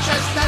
righteousness.